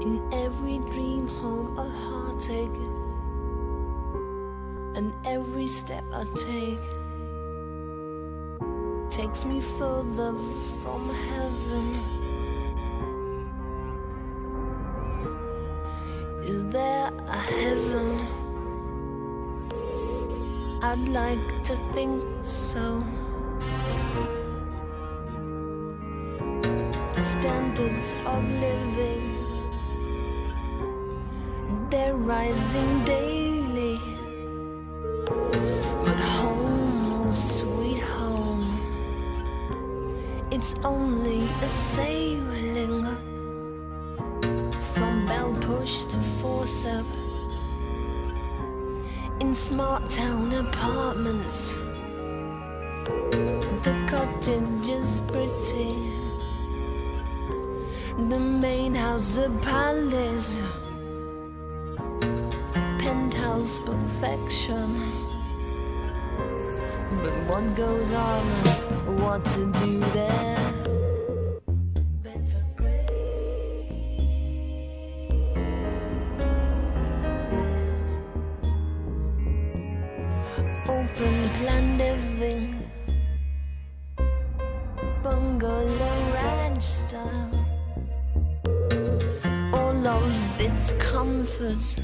In every dream home a heartache. And every step I take Takes me further from heaven. Is there a heaven? I'd like to think so. Standards of living rising daily. But home, oh sweet home, it's only a sailing from bell push to force up in smart town apartments. The cottage is pretty. The main house a palace perfection. But what goes on, what to do there? Better Open plan living, bungalow ranch style. All of its comforts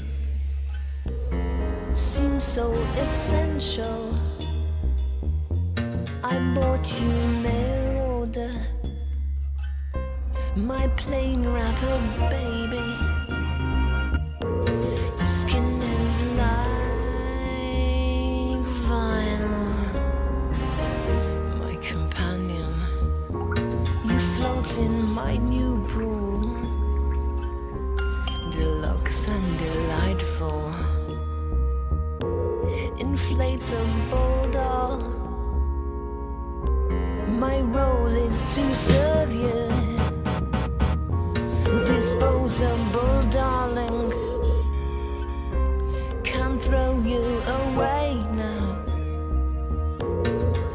seems so essential. I bought you mail order, my plain wrapper, baby. Your skin is like vinyl, my companion. You float in my new pool, deluxe and to serve you, disposable darling. Can't throw you away now.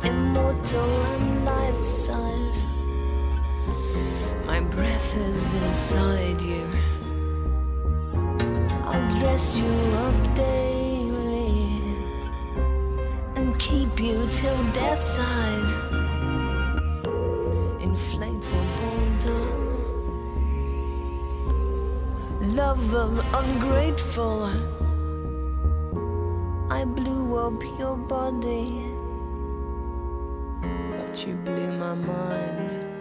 Immortal and life size. My breath is inside you. I'll dress you up daily and keep you till death's eyes. Lover ungrateful. I blew up your body, but you blew my mind.